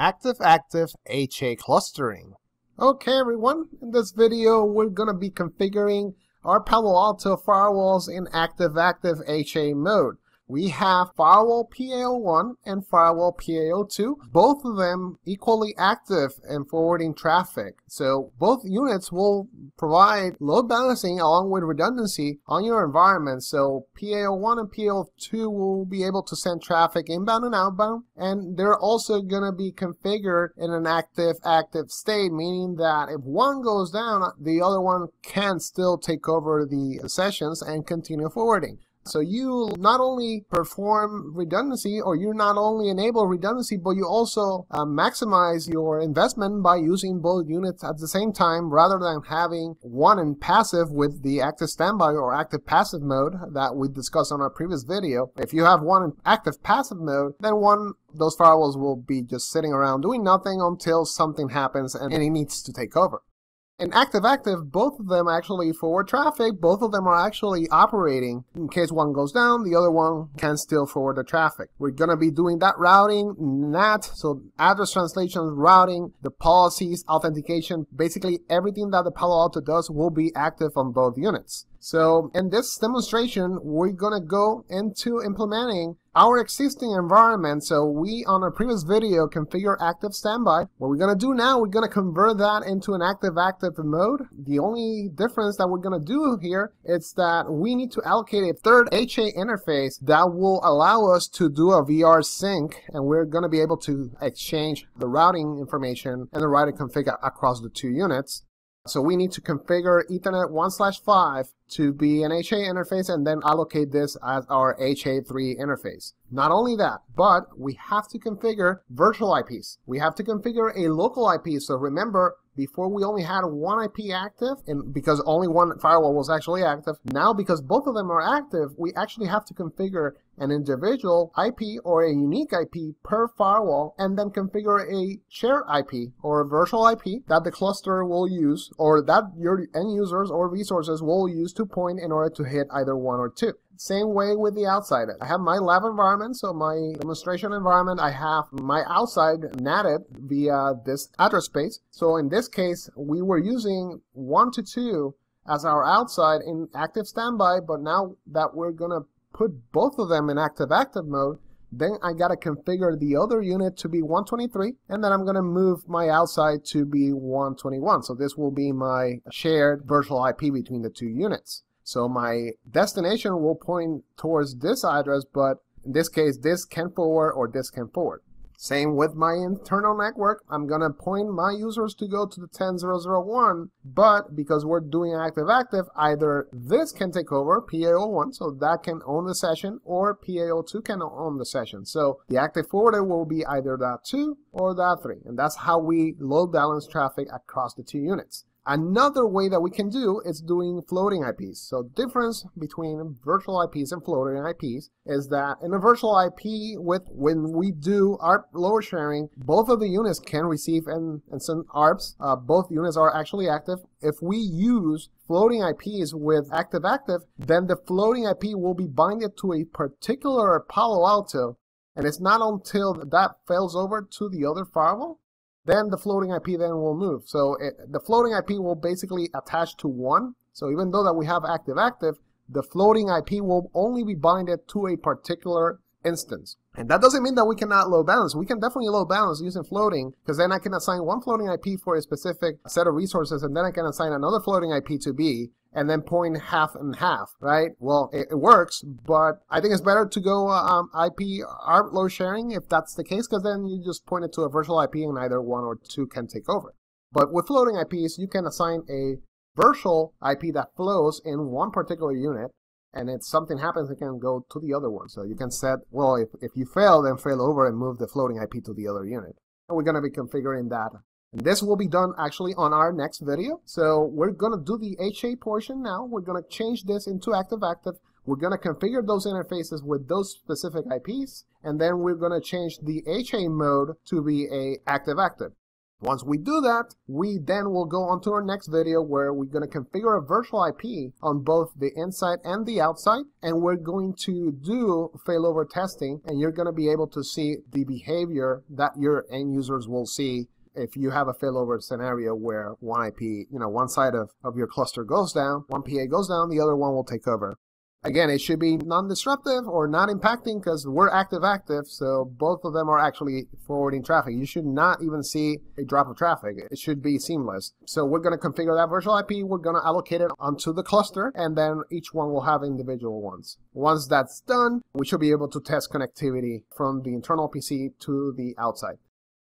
active-active HA clustering. Okay everyone, in this video we're going to be configuring our Palo Alto firewalls in active-active HA mode we have firewall PA01 and firewall PA02, both of them equally active in forwarding traffic. So both units will provide load balancing along with redundancy on your environment. So PA01 and PA02 will be able to send traffic inbound and outbound, and they're also going to be configured in an active-active state, meaning that if one goes down, the other one can still take over the sessions and continue forwarding. So you not only perform redundancy or you not only enable redundancy, but you also uh, maximize your investment by using both units at the same time rather than having one in passive with the active standby or active passive mode that we discussed on our previous video. If you have one in active passive mode, then one those firewalls will be just sitting around doing nothing until something happens and it needs to take over. In active-active, both of them actually forward traffic, both of them are actually operating. In case one goes down, the other one can still forward the traffic. We're gonna be doing that routing, NAT, so address translation, routing, the policies, authentication, basically everything that the Palo Alto does will be active on both units. So in this demonstration, we're gonna go into implementing our existing environment. So we, on our previous video, configure active standby. What we're gonna do now, we're gonna convert that into an active-active mode. The only difference that we're gonna do here is that we need to allocate a third HA interface that will allow us to do a VR sync, and we're gonna be able to exchange the routing information and the routing config across the two units. So we need to configure Ethernet 1 slash 5 to be an HA interface and then allocate this as our HA3 interface. Not only that, but we have to configure virtual IPs. We have to configure a local IP. So remember, before we only had one IP active, and because only one firewall was actually active, now because both of them are active, we actually have to configure an individual IP or a unique IP per firewall, and then configure a shared IP or a virtual IP that the cluster will use, or that your end users or resources will use to point in order to hit either one or two. Same way with the outside. I have my lab environment, so my demonstration environment, I have my outside NATed via this address space. So in this case, we were using 1 to 2 as our outside in active standby, but now that we're going to put both of them in active-active mode, then I got to configure the other unit to be 123, and then I'm to move my outside to be 121. So this will be my shared virtual IP between the two units. So my destination will point towards this address, but in this case, this can forward or this can forward. Same with my internal network. I'm going to point my users to go to the 10001, but because we're doing active-active, either this can take over, PA01, so that can own the session, or PA02 can own the session. So the active forwarder will be either that 2 or that 3, and that's how we load balance traffic across the two units. Another way that we can do is doing floating IPs. So difference between virtual IPs and floating IPs is that in a virtual IP with when we do ARP load sharing, both of the units can receive and, and send ARPs. Uh, both units are actually active. If we use floating IPs with active-active, then the floating IP will be binded to a particular Palo Alto and it's not until that fails over to the other firewall then the floating IP then will move. So it, the floating IP will basically attach to one. So even though that we have active-active, the floating IP will only be binded to a particular instance. And that doesn't mean that we cannot load balance. We can definitely load balance using floating, because then I can assign one floating IP for a specific set of resources, and then I can assign another floating IP to B, and then point half and half, right? Well, it, it works, but I think it's better to go uh, um, IP load sharing if that's the case, because then you just point it to a virtual IP and either one or two can take over. But with floating IPs, you can assign a virtual IP that flows in one particular unit, and if something happens, it can go to the other one. So you can set, well, if, if you fail, then fail over and move the floating IP to the other unit. And we're going to be configuring that and this will be done actually on our next video. So we're going to do the HA portion now. We're going to change this into active-active. We're going to configure those interfaces with those specific IPs. And then we're going to change the HA mode to be a active-active. Once we do that, we then will go on to our next video where we're going to configure a virtual IP on both the inside and the outside, and we're going to do failover testing, and you're going to be able to see the behavior that your end users will see if you have a failover scenario where one IP, you know, one side of, of your cluster goes down, one PA goes down, the other one will take over. Again, it should be non-disruptive or not impacting because we're active-active, so both of them are actually forwarding traffic. You should not even see a drop of traffic. It should be seamless. So we're going to configure that virtual IP. We're going to allocate it onto the cluster, and then each one will have individual ones. Once that's done, we should be able to test connectivity from the internal PC to the outside.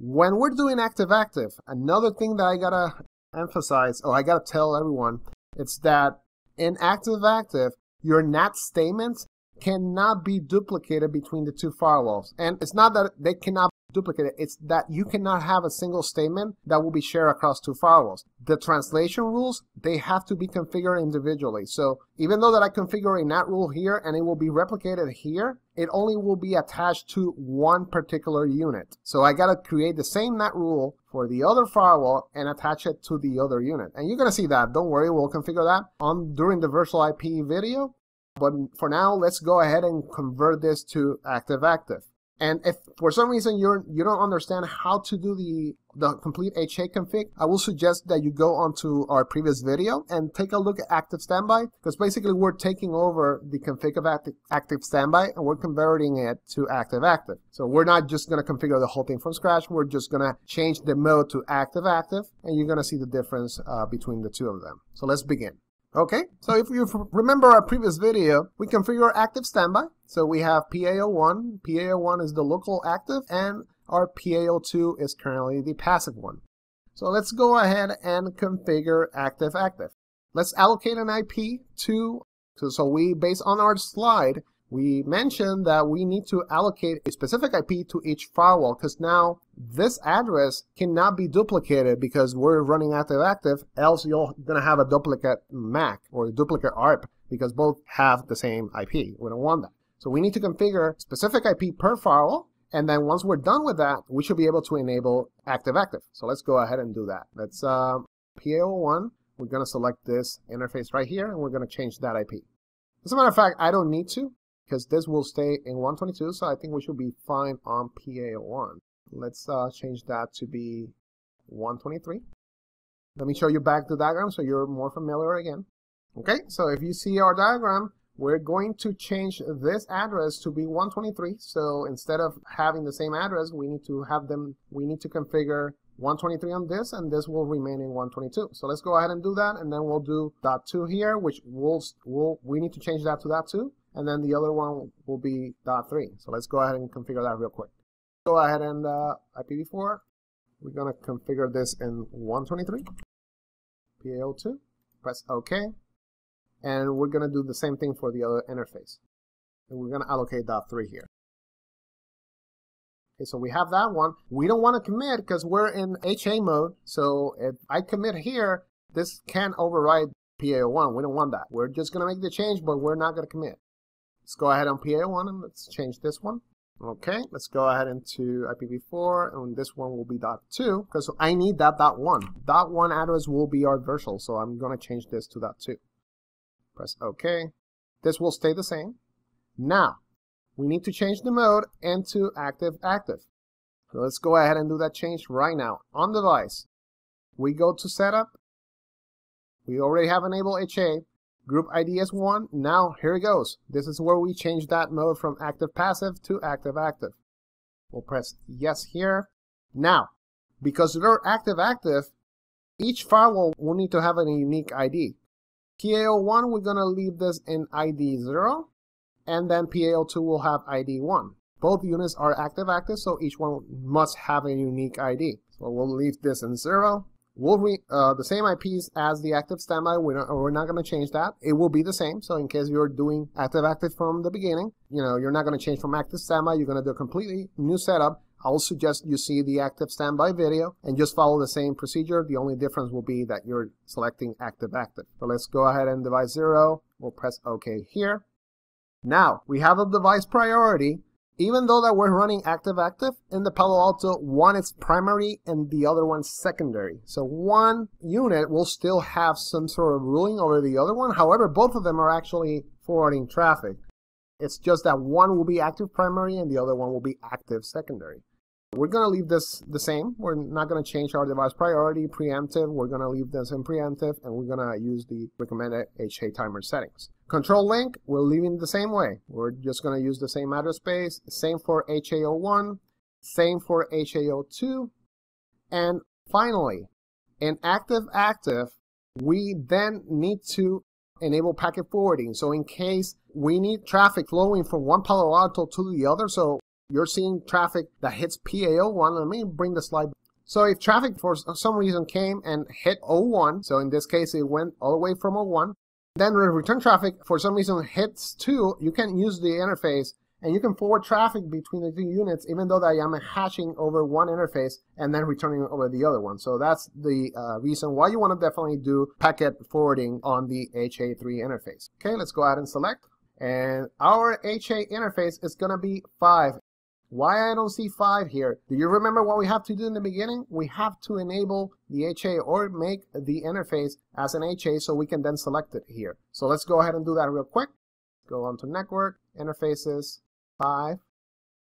When we're doing active-active, another thing that I gotta emphasize, or I gotta tell everyone, it's that in active-active, your NAT statements cannot be duplicated between the two firewalls. And it's not that they cannot duplicate it, it's that you cannot have a single statement that will be shared across two firewalls. The translation rules, they have to be configured individually. So even though that I configure a NAT rule here and it will be replicated here, it only will be attached to one particular unit. So I gotta create the same NAT rule for the other firewall and attach it to the other unit. And you're gonna see that, don't worry, we'll configure that on during the virtual IP video. But for now, let's go ahead and convert this to active-active. And if for some reason you're you don't understand how to do the the complete HA config, I will suggest that you go onto our previous video and take a look at active standby because basically we're taking over the config of active, active standby and we're converting it to active active. So we're not just going to configure the whole thing from scratch. We're just going to change the mode to active active and you're going to see the difference uh, between the two of them. So let's begin. Okay, so if you remember our previous video, we configure active standby. So we have PA01, PA01 is the local active, and our PA02 is currently the passive one. So let's go ahead and configure active active. Let's allocate an IP to, so we, based on our slide, we mentioned that we need to allocate a specific IP to each firewall because now this address cannot be duplicated because we're running active active else you're going to have a duplicate MAC or a duplicate ARP because both have the same IP. We don't want that. So we need to configure specific IP per firewall and then once we're done with that, we should be able to enable active active. So let's go ahead and do that. Let's uh, PA01, we're going to select this interface right here and we're going to change that IP. As a matter of fact, I don't need to because this will stay in 122, so I think we should be fine on PA01. Let's uh, change that to be 123. Let me show you back the diagram so you're more familiar again. Okay, so if you see our diagram, we're going to change this address to be 123. So instead of having the same address, we need to have them, we need to configure 123 on this, and this will remain in 122. So let's go ahead and do that, and then we'll do dot two here, which will will we need to change that to dot two and then the other one will be dot three. So let's go ahead and configure that real quick. Go ahead and uh, IPv4, we're gonna configure this in 123, PA02, press OK, and we're gonna do the same thing for the other interface. And we're gonna allocate dot three here. Okay, so we have that one. We don't want to commit because we're in HA mode. So if I commit here, this can override PA01. We don't want that. We're just going to make the change, but we're not going to commit. Let's go ahead on PA1 and let's change this one. Okay, let's go ahead into IPv4 and this one will be dot two because I need that dot one. Dot one address will be our virtual, so I'm gonna change this to dot two. Press OK. This will stay the same. Now, we need to change the mode into active active. So let's go ahead and do that change right now. On device, we go to setup. We already have enabled HA. Group ID is 1. Now, here it goes. This is where we change that mode from active passive to active active. We'll press yes here. Now, because they're active active, each firewall will need to have a unique ID. PA01, we're going to leave this in ID 0, and then PA02 will have ID 1. Both units are active active, so each one must have a unique ID. So we'll leave this in 0, Re, uh, the same IPs as the active standby. We're not, we're not going to change that. It will be the same. So in case you're doing active active from the beginning, you know, you're not going to change from active standby. You're going to do a completely new setup. I will suggest you see the active standby video and just follow the same procedure. The only difference will be that you're selecting active active. So let's go ahead and device zero. We'll press OK here. Now we have a device priority even though that we're running active-active, in the Palo Alto, one is primary and the other one's secondary. So one unit will still have some sort of ruling over the other one. However, both of them are actually forwarding traffic. It's just that one will be active primary and the other one will be active secondary. We're going to leave this the same. We're not going to change our device priority, preemptive. We're going to leave this in preemptive, and we're going to use the recommended HA timer settings. Control link, we're leaving the same way. We're just going to use the same address space, same for HA01, same for HA02. And finally, in active-active, we then need to enable packet forwarding. So in case we need traffic flowing from one Palo Alto to the other, so you're seeing traffic that hits PA01. Let me bring the slide. So if traffic for some reason came and hit 01, so in this case it went all the way from 01, then return traffic for some reason hits 2, you can use the interface and you can forward traffic between the two units even though I am hashing over one interface and then returning over the other one. So that's the uh, reason why you want to definitely do packet forwarding on the HA3 interface. Okay, let's go ahead and select. And our HA interface is going to be 5 why I don't see 5 here? Do you remember what we have to do in the beginning? We have to enable the HA or make the interface as an HA so we can then select it here. So let's go ahead and do that real quick. Go on to Network, Interfaces, 5.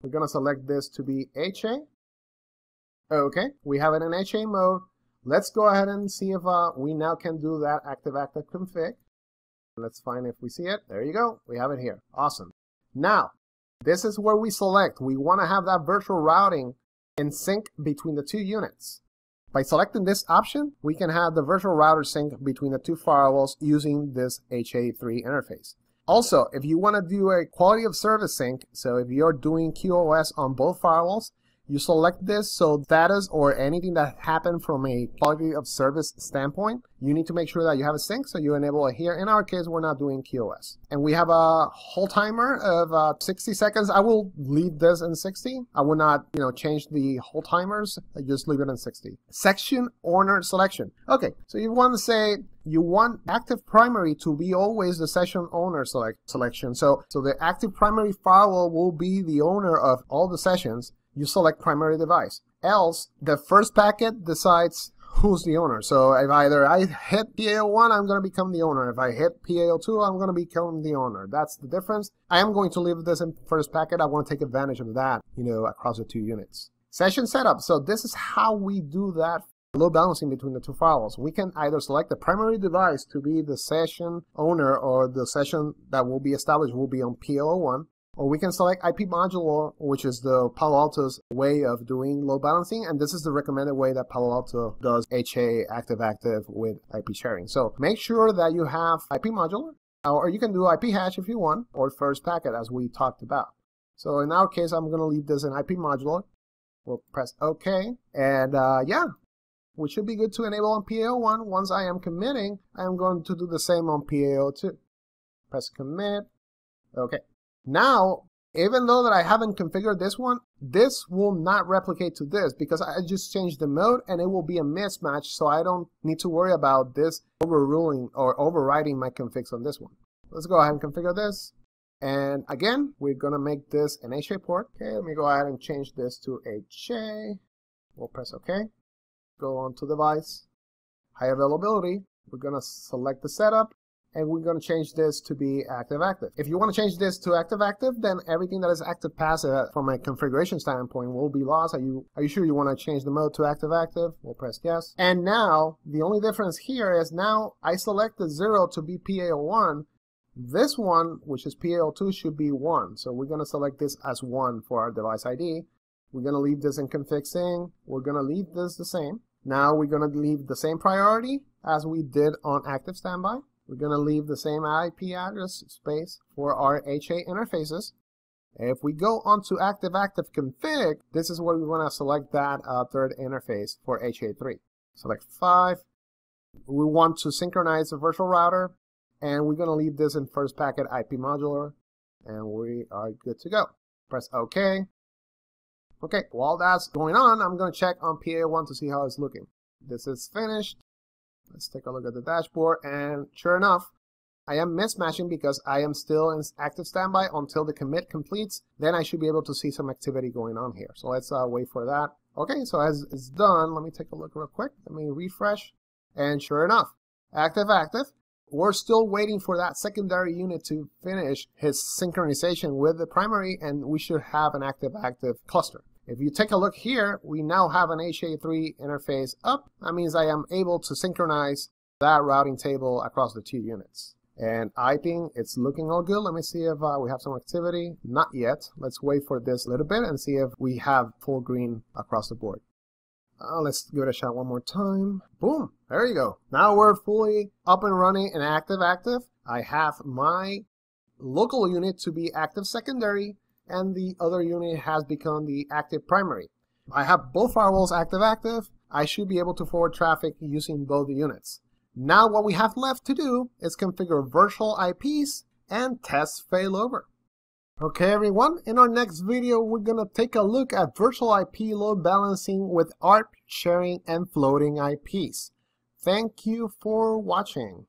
We're going to select this to be HA. Okay, we have it in HA mode. Let's go ahead and see if uh, we now can do that active-active config. Let's find if we see it. There you go. We have it here. Awesome. Now, this is where we select. We want to have that virtual routing in sync between the two units. By selecting this option, we can have the virtual router sync between the two firewalls using this HA3 interface. Also, if you want to do a quality of service sync, so if you're doing QoS on both firewalls, you select this so status or anything that happened from a quality of service standpoint, you need to make sure that you have a sync so you enable it here. In our case, we're not doing QoS. And we have a hold timer of uh, 60 seconds. I will leave this in 60. I will not, you know, change the hold timers. I just leave it in 60. Session owner selection. Okay, so you want to say you want active primary to be always the session owner select selection. So, so the active primary firewall will be the owner of all the sessions you select primary device. Else, the first packet decides who's the owner. So if either I hit PA01, I'm going to become the owner. If I hit PA02, I'm going to become the owner. That's the difference. I am going to leave this in first packet. I want to take advantage of that, you know, across the two units. Session setup. So this is how we do that load balancing between the two firewalls. We can either select the primary device to be the session owner or the session that will be established will be on PA01 or we can select IP modular, which is the Palo Alto's way of doing load balancing. And this is the recommended way that Palo Alto does HA active-active with IP sharing. So make sure that you have IP modular, or you can do IP hash if you want, or first packet as we talked about. So in our case, I'm going to leave this in IP modular. We'll press OK. And uh, yeah, we should be good to enable on PA01. Once I am committing, I am going to do the same on PA02. Press commit. Okay. Now, even though that I haven't configured this one, this will not replicate to this because I just changed the mode and it will be a mismatch so I don't need to worry about this overruling or overriding my configs on this one. Let's go ahead and configure this. And again, we're gonna make this an HA port. Okay, let me go ahead and change this to HA. We'll press OK. Go on to device. High availability. We're gonna select the setup and we're going to change this to be active active. If you want to change this to active active, then everything that is active passive uh, from a configuration standpoint will be lost. Are you are you sure you want to change the mode to active active? We'll press yes. And now the only difference here is now I selected 0 to be PA01. This one, which is PA02, should be 1. So we're going to select this as 1 for our device ID. We're going to leave this in config. We're going to leave this the same. Now we're going to leave the same priority as we did on active standby. We're going to leave the same IP address space for our HA interfaces. If we go onto active-active config, this is where we want to select that uh, third interface for HA3. Select 5. We want to synchronize the virtual router, and we're going to leave this in first packet IP modular, and we are good to go. Press OK. Okay, while that's going on, I'm going to check on PA1 to see how it's looking. This is finished. Let's take a look at the dashboard and sure enough, I am mismatching because I am still in active standby until the commit completes. Then I should be able to see some activity going on here. So let's uh, wait for that. Okay, so as it's done, let me take a look real quick. Let me refresh. And sure enough, active, active. We're still waiting for that secondary unit to finish his synchronization with the primary, and we should have an active-active cluster. If you take a look here, we now have an HA3 interface up. That means I am able to synchronize that routing table across the two units. And I think it's looking all good. Let me see if uh, we have some activity. Not yet. Let's wait for this a little bit and see if we have full green across the board. Uh, let's give it a shot one more time. Boom, there you go. Now we're fully up and running and active active. I have my local unit to be active secondary and the other unit has become the active primary. I have both firewalls active active. I should be able to forward traffic using both units. Now what we have left to do is configure virtual IPs and test failover. Okay everyone, in our next video we're gonna take a look at virtual IP load balancing with ARP sharing and floating IPs. Thank you for watching.